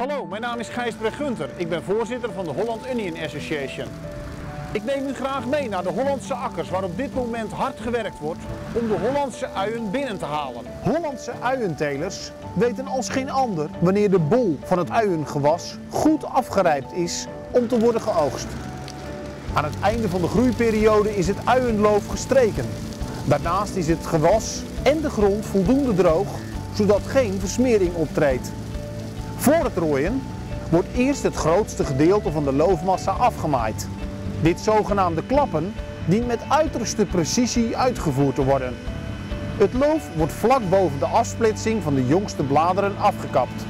Hallo, mijn naam is Gijsbrecht Gunter. Ik ben voorzitter van de Holland Union Association. Ik neem u graag mee naar de Hollandse akkers waar op dit moment hard gewerkt wordt om de Hollandse uien binnen te halen. Hollandse uientelers weten als geen ander wanneer de bol van het uiengewas goed afgerijpt is om te worden geoogst. Aan het einde van de groeiperiode is het uienloof gestreken. Daarnaast is het gewas en de grond voldoende droog, zodat geen versmering optreedt. Voor het rooien wordt eerst het grootste gedeelte van de loofmassa afgemaaid. Dit zogenaamde klappen dient met uiterste precisie uitgevoerd te worden. Het loof wordt vlak boven de afsplitsing van de jongste bladeren afgekapt.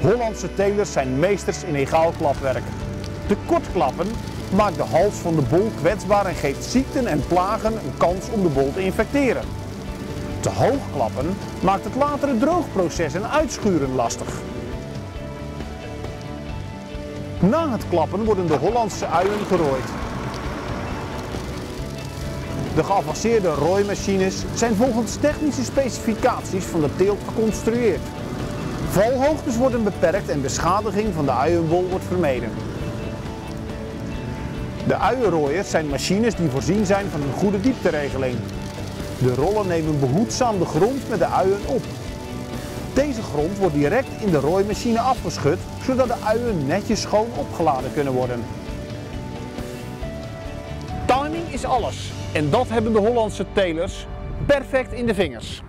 Hollandse telers zijn meesters in egaal klapwerk. Te kort klappen maakt de hals van de bol kwetsbaar en geeft ziekten en plagen een kans om de bol te infecteren. Te hoog klappen maakt het latere droogproces en uitschuren lastig. Na het klappen worden de Hollandse uien gerooid. De geavanceerde rooimachines zijn volgens technische specificaties van de teelt geconstrueerd. Valhoogtes worden beperkt en beschadiging van de uienbol wordt vermeden. De uienrooiers zijn machines die voorzien zijn van een goede diepteregeling. De rollen nemen behoedzaam de grond met de uien op. Deze grond wordt direct in de rooimachine afgeschud, zodat de uien netjes schoon opgeladen kunnen worden. Timing is alles en dat hebben de Hollandse telers perfect in de vingers.